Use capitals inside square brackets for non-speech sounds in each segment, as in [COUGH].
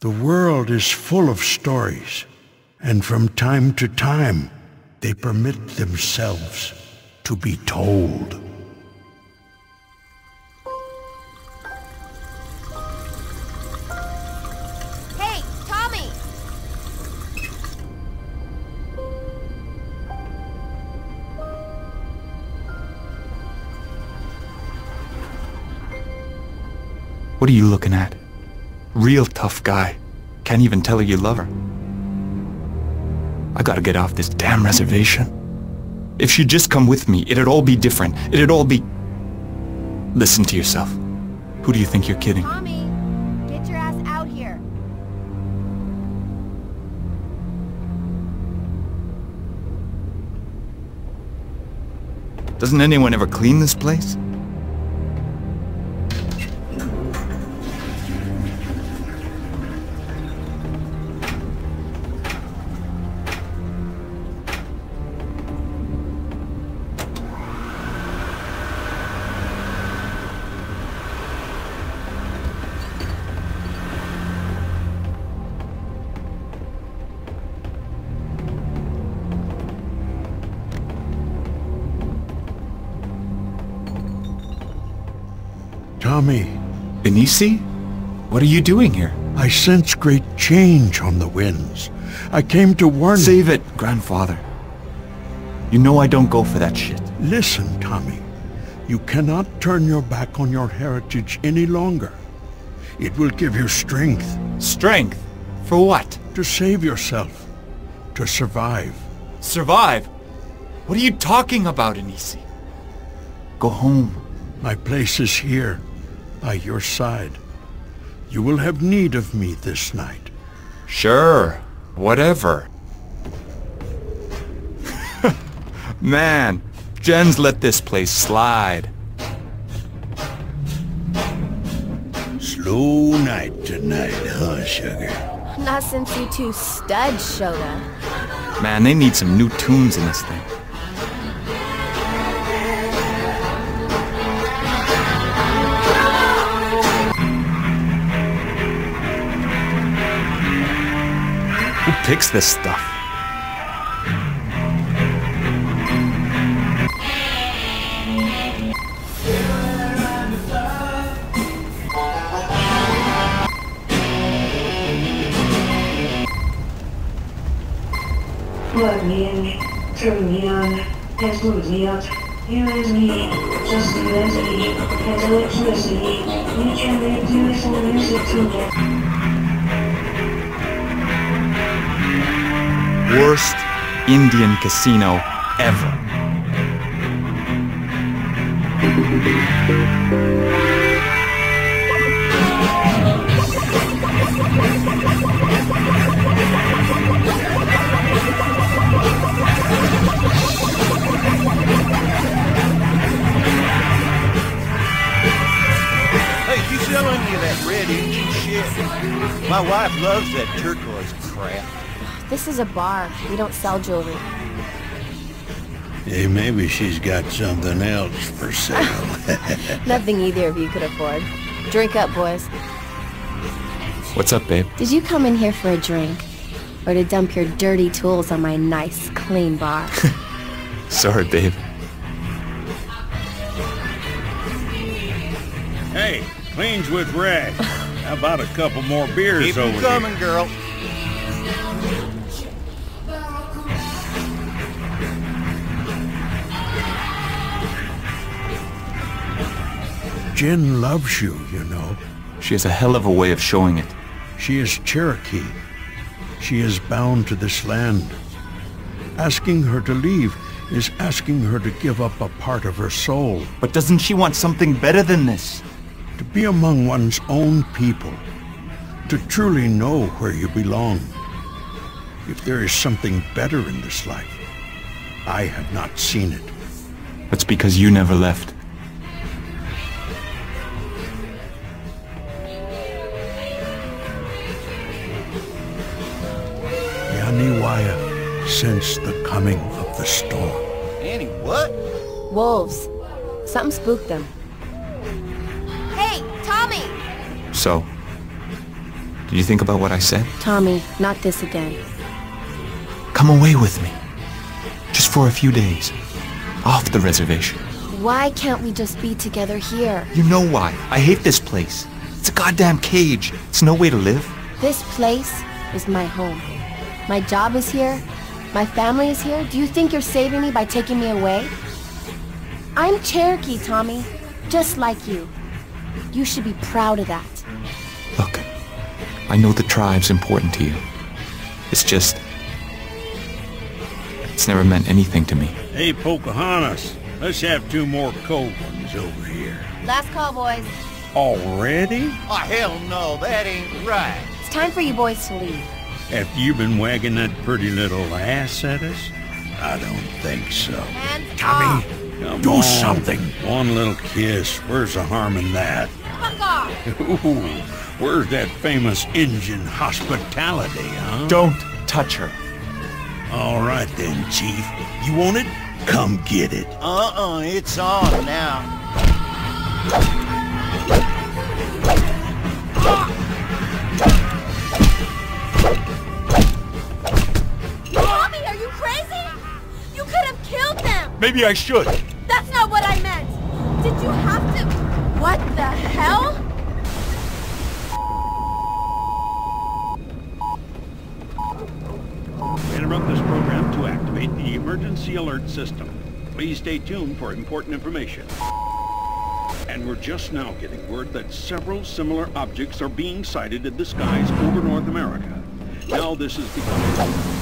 The world is full of stories, and from time to time they permit themselves to be told. Hey, Tommy! What are you looking at? Real tough guy. Can't even tell her you love her. I gotta get off this damn reservation. If she'd just come with me, it'd all be different. It'd all be... Listen to yourself. Who do you think you're kidding? Tommy! Get your ass out here! Doesn't anyone ever clean this place? What are you doing here? I sense great change on the winds. I came to warn you. Save it, grandfather. You know I don't go for that shit. Listen, Tommy. You cannot turn your back on your heritage any longer. It will give you strength Strength? For what? to save yourself, to survive. Survive? What are you talking about, Enisi? Go home. My place is here, by your side. You will have need of me this night. Sure. Whatever. [LAUGHS] Man, Jen's let this place slide. Slow night tonight, huh, sugar? Not since you two studs showed up. Man, they need some new tunes in this thing. Picks this stuff? Plug me in, turn me on, and move me up. You and me, just you and me, and electricity. We can make beautiful music together. Worst Indian casino ever. Hey, you that red shit? My wife loves that turquoise crap. This is a bar. We don't sell jewelry. Hey, maybe she's got something else for sale. [LAUGHS] [LAUGHS] Nothing either of you could afford. Drink up, boys. What's up, babe? Did you come in here for a drink? Or to dump your dirty tools on my nice, clean bar? [LAUGHS] Sorry, babe. Hey, cleans with rag. How about a couple more beers Keep over them coming, girl. Jen loves you, you know. She has a hell of a way of showing it. She is Cherokee. She is bound to this land. Asking her to leave is asking her to give up a part of her soul, But doesn't she want something better than this? to be among one's own people, to truly know where you belong. If there is something better in this life, I have not seen it. That's because you never left. Yaniwaya sensed the coming of the storm. Annie, what? Wolves. Something spooked them. Hey, Tommy! So, Did you think about what I said? Tommy, not this again. Come away with me. Just for a few days. Off the reservation. Why can't we just be together here? You know why. I hate this place. It's a goddamn cage. It's no way to live. This place is my home. My job is here. My family is here. Do you think you're saving me by taking me away? I'm Cherokee, Tommy. Just like you. You should be proud of that. Look, I know the tribe's important to you. It's just... It's never meant anything to me. Hey, Pocahontas, let's have two more cold ones over here. Last call, boys. Already? Oh, hell no, that ain't right. It's time for you boys to leave. After you've been wagging that pretty little ass at us? I don't think so. Hands Tommy, Come do on. something. One little kiss. Where's the harm in that? Fuck off! [LAUGHS] Ooh, where's that famous Indian hospitality, huh? Don't touch her. All right then, Chief. You want it? Come get it. Uh-uh, it's on now. Maybe I should. That's not what I meant! Did you have to... What the hell? We interrupt this program to activate the emergency alert system. Please stay tuned for important information. And we're just now getting word that several similar objects are being sighted in the skies over North America. Now this is becoming...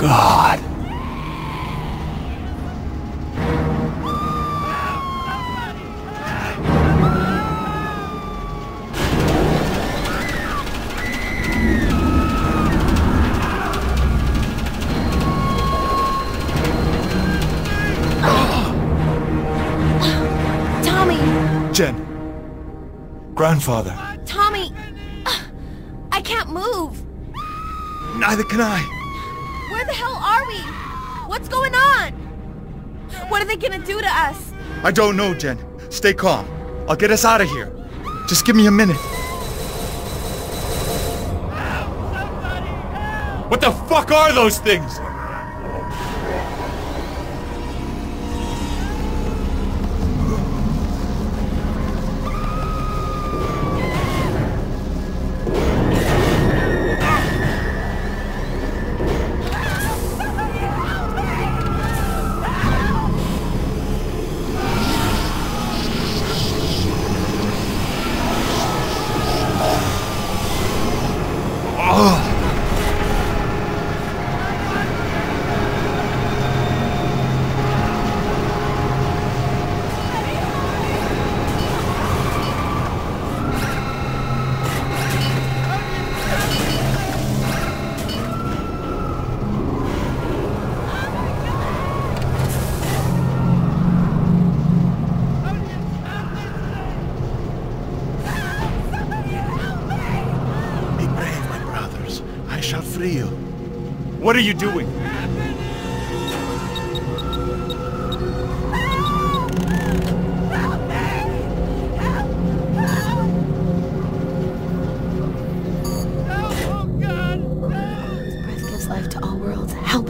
god. Tommy! Jen. Grandfather. Tommy! I can't move! Neither can I. Where the hell are we? What's going on? What are they gonna do to us? I don't know, Jen. Stay calm. I'll get us out of here. Just give me a minute. What the fuck are those things? What are you doing?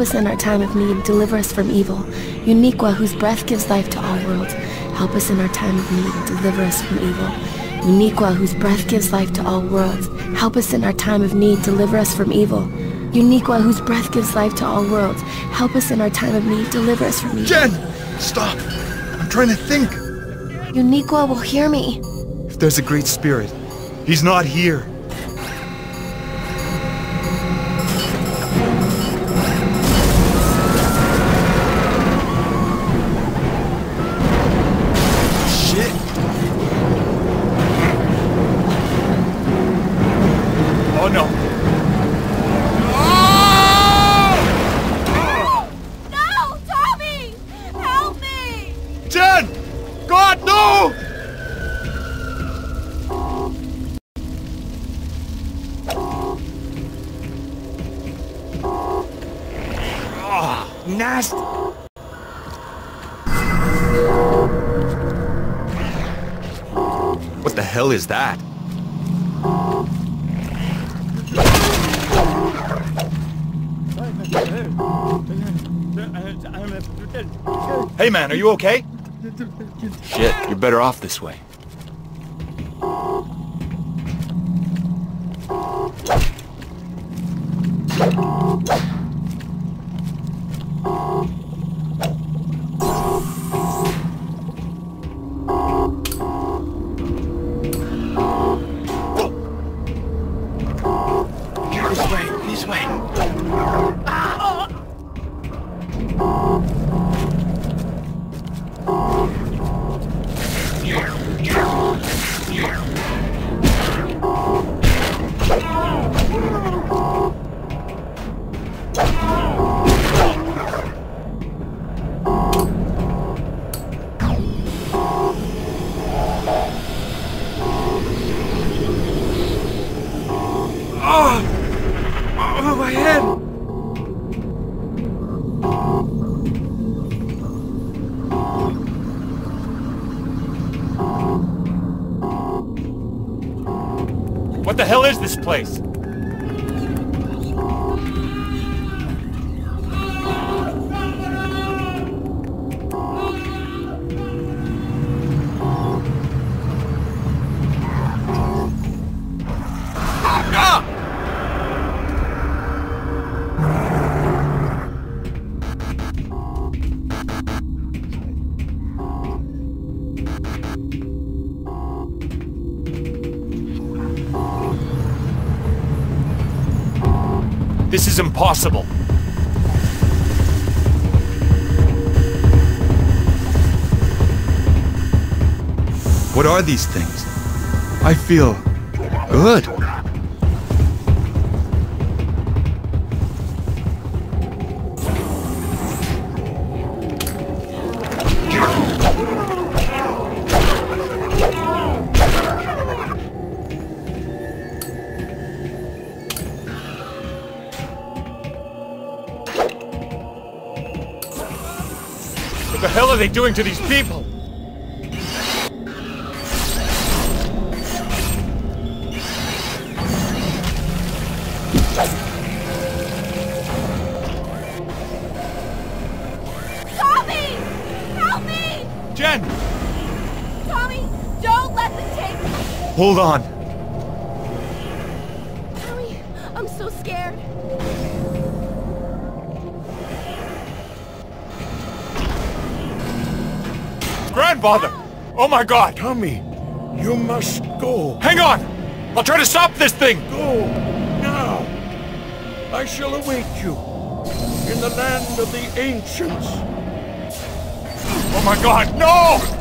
us in our time of need, deliver us from evil. Uniqua, whose breath gives life to all worlds, help us in our time of need, deliver us from evil. Uniqua, whose breath gives life to all worlds, help us in our time of need, deliver us from evil. Uniqua, whose breath gives life to all worlds, help us in our time of need, deliver us from evil. Jen! Stop! I'm trying to think. Uniqua will hear me. If there's a great spirit, he's not here. Hey man, are you okay? Shit, you're better off this way. My head! What the hell is this place? Impossible. What are these things? I feel good. They doing to these people? Tommy! Help Grandfather! Oh my god! Tommy, you must go. Hang on! I'll try to stop this thing! Go now. I shall await you in the land of the ancients. Oh my god! No!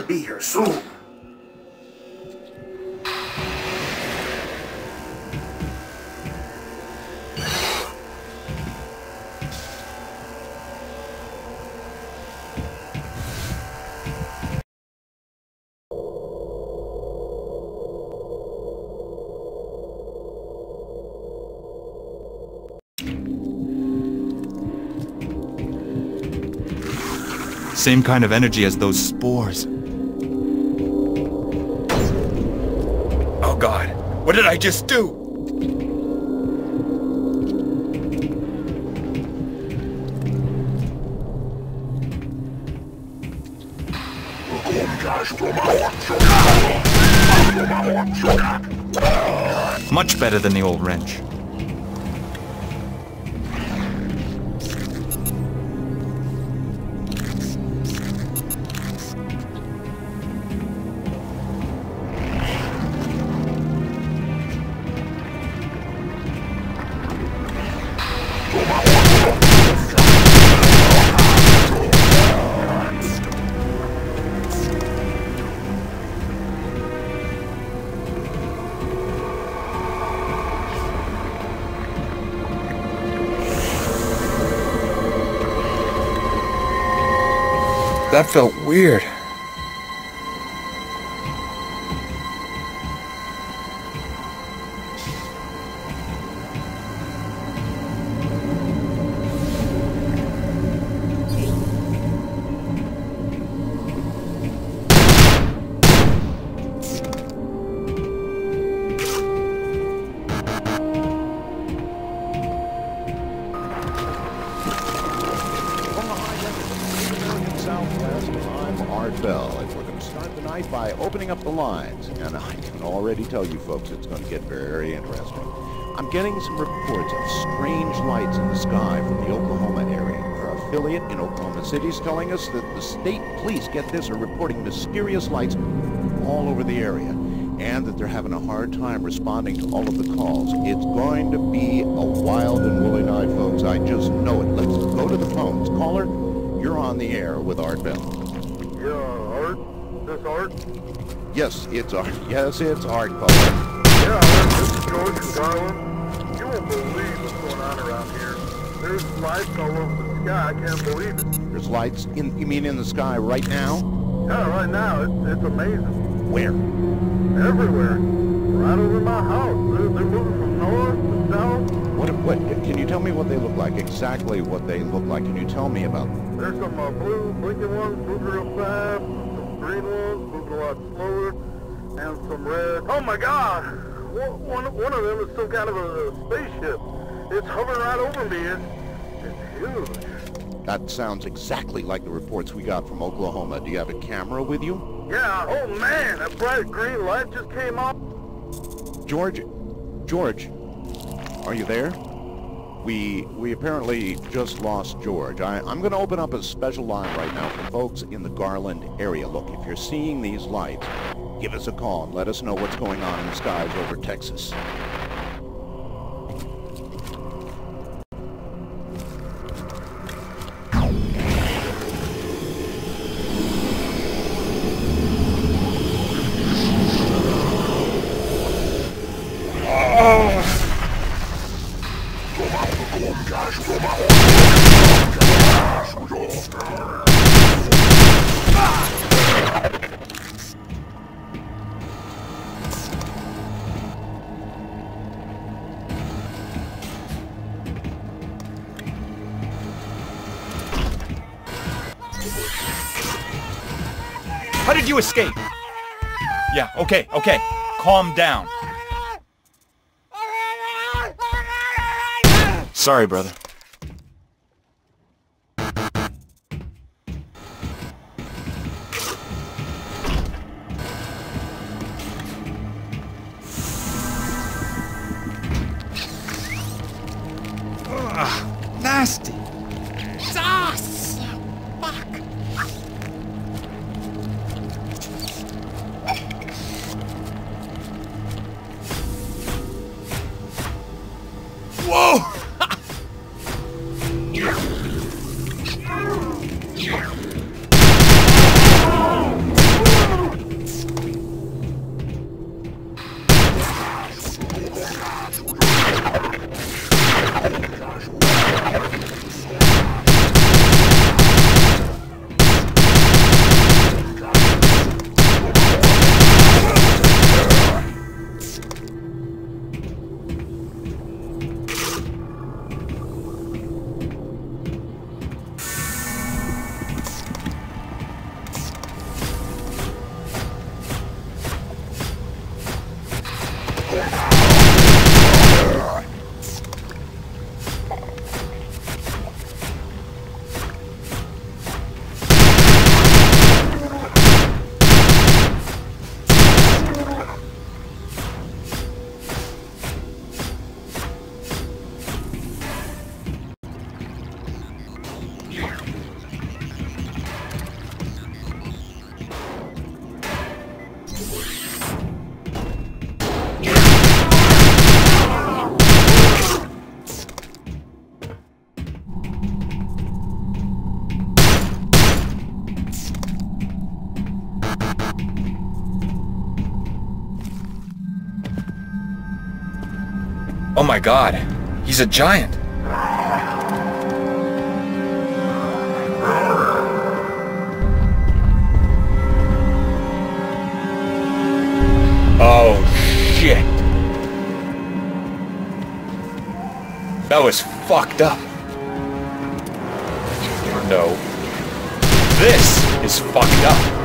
They'll be here soon. Same kind of energy as those spores. What did I just do? Much better than the old wrench. That felt weird. And we're going to start the night by opening up the lines. And I can already tell you folks it's going to get very interesting. I'm getting some reports of strange lights in the sky from the Oklahoma area. Our affiliate in Oklahoma City is telling us that the state police, get this, are reporting mysterious lights all over the area and that they're having a hard time responding to all of the calls. It's going to be a wild and woolly night, folks. I just know it. Let's go to the phones. Caller, you're on the air with Art Bell. Yes, it's Art. Yes, it's Art, caller. Yeah, this is George from Garland. You won't believe what's going on around here. There's lights all over the sky. I can't believe it. There's lights in, you mean in the sky right now? Yeah, right now, it's, it's amazing. Where? Everywhere. Right over my house. They're, they're moving from north to south. What, what, can you tell me what they look like? Exactly what they look like. Can you tell me about them? There's some uh, blue blinking ones fast, and some green ones moving a lot slower, and some red. Oh my God! One, one, of them is some kind of a spaceship. It's hovering right over me. It's, it's huge. That sounds exactly like the reports we got from Oklahoma. Do you have a camera with you? Yeah, oh man, that bright green light just came on. George, George, are you there? We we apparently just lost George. I, I'm going to open up a special line right now for folks in the Garland area. Look, if you're seeing these lights, give us a call and let us know what's going on in the skies over Texas. You escape? Yeah, okay, okay. Calm down. Sorry, brother. Oh my god, he's a giant. Oh shit. That was fucked up. No. This is fucked up.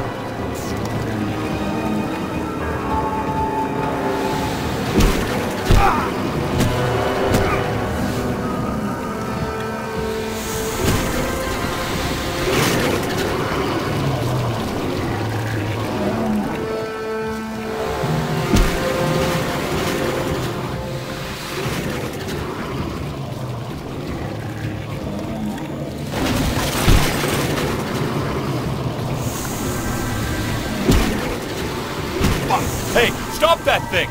That thing!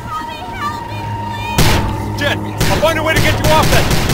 Jet, I'll find a way to get you off that...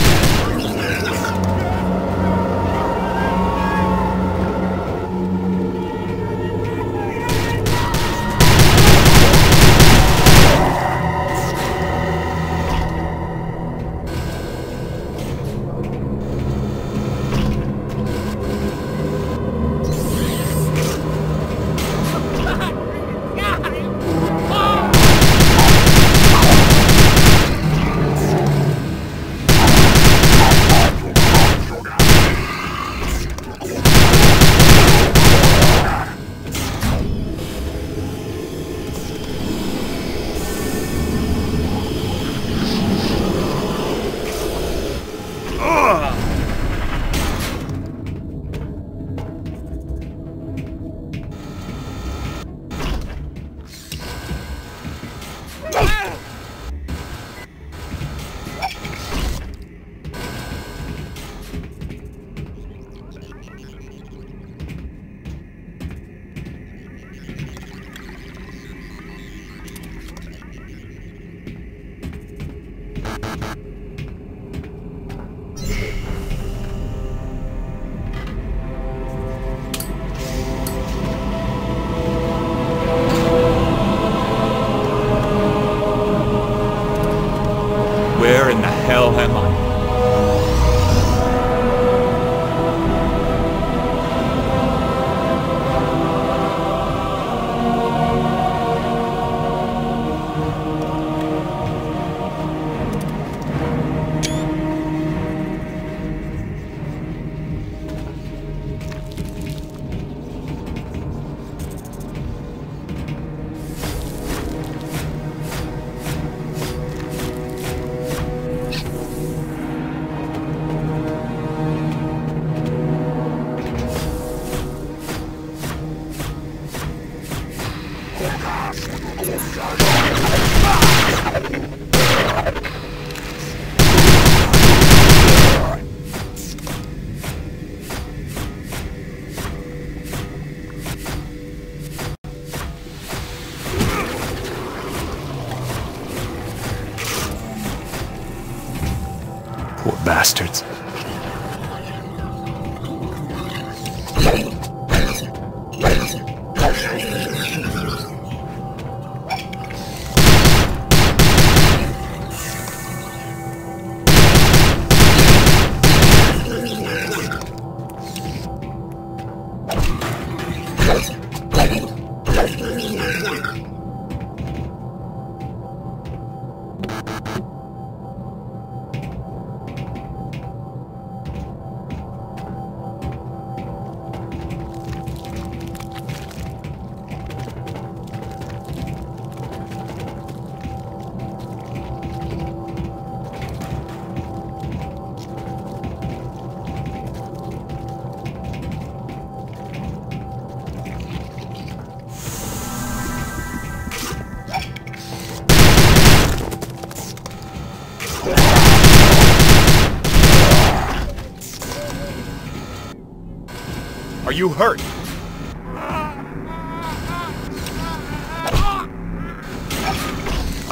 you hurt?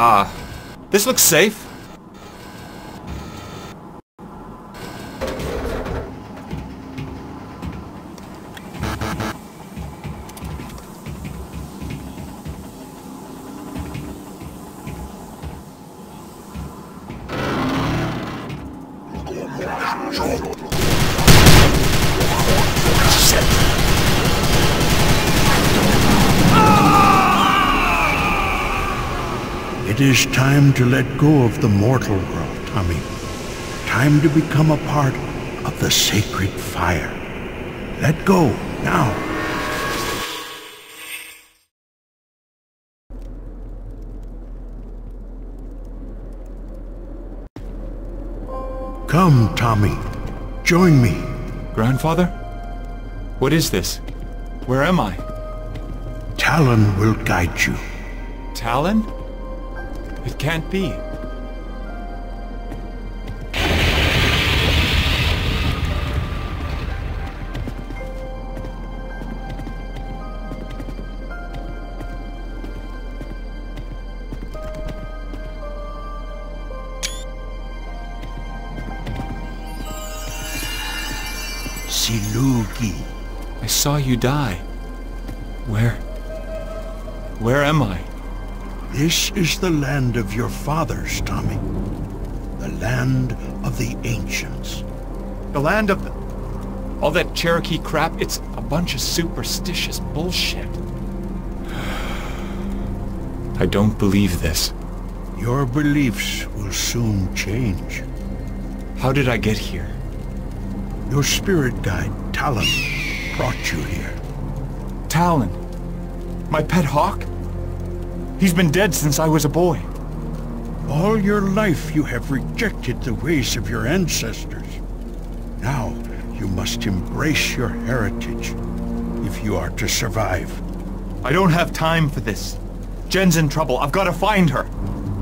Ah, this looks safe. It is time to let go of the mortal world, Tommy. Time to become a part of the sacred fire. Let go, now. Come, Tommy. Join me. Grandfather? What is this? Where am I? Talon will guide you. Talon? It can't be. Silugi. I saw you die. Where? Where am I? This is the land of your fathers, Tommy. The land of the ancients. The land of the... All that Cherokee crap, it's a bunch of superstitious bullshit. [SIGHS] I don't believe this. Your beliefs will soon change. How did I get here? Your spirit guide, Talon, brought you here. Talon? My pet hawk? He's been dead since I was a boy. All your life you have rejected the ways of your ancestors. Now you must embrace your heritage if you are to survive. I don't have time for this. Jen's in trouble. I've got to find her.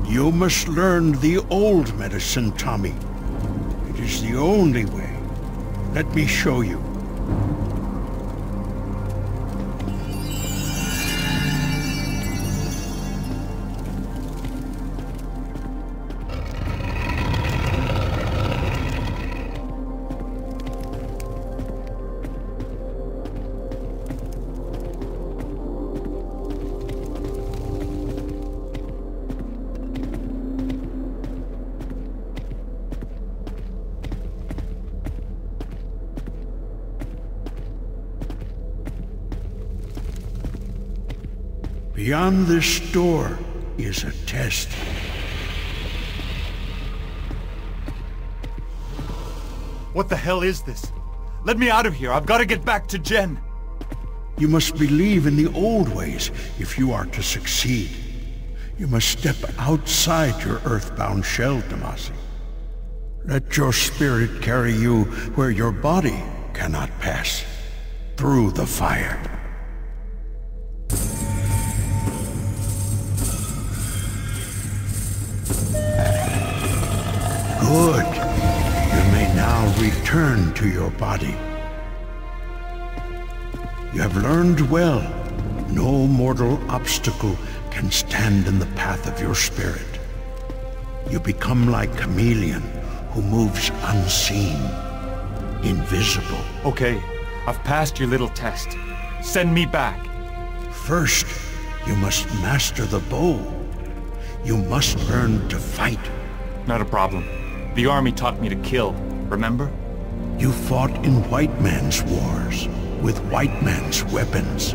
You must learn the old medicine, Tommy. It is the only way. Let me show you. Beyond this door is a test. What the hell is this? Let me out of here. I've got to get back to Jen. You must believe in the old ways if you are to succeed. You must step outside your earthbound shell, Domasi. Let your spirit carry you where your body cannot pass. Through the fire. Good. You may now return to your body. You have learned well. No mortal obstacle can stand in the path of your spirit. You become like chameleon who moves unseen, invisible. Okay, I've passed your little test. Send me back. First, you must master the bow. You must learn to fight. Not a problem. The army taught me to kill, remember? You fought in white man's wars, with white man's weapons.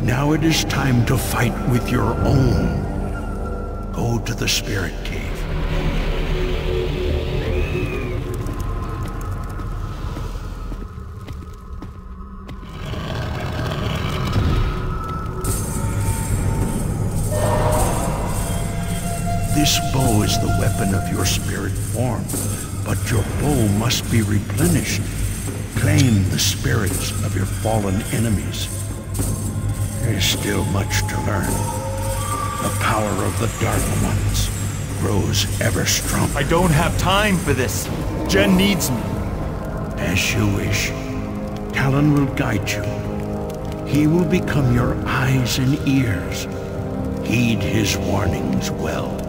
Now it is time to fight with your own. Go to the spirit cave. This bow is the weapon of your spirit form, but your bow must be replenished. Claim the spirits of your fallen enemies. There is still much to learn. The power of the Dark Ones, grows ever stronger. I don't have time for this. Jen needs me. As you wish. Talon will guide you. He will become your eyes and ears. Heed his warnings well.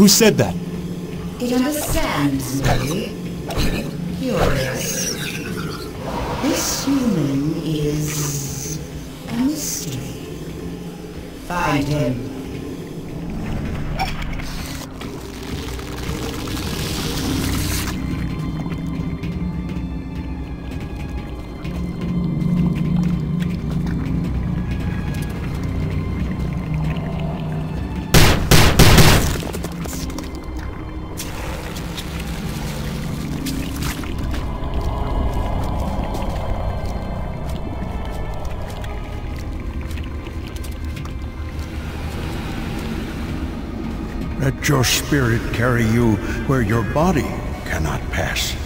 Who said that? It understands me. Curious. This human is a mystery. Find him. Your spirit carry you where your body cannot pass.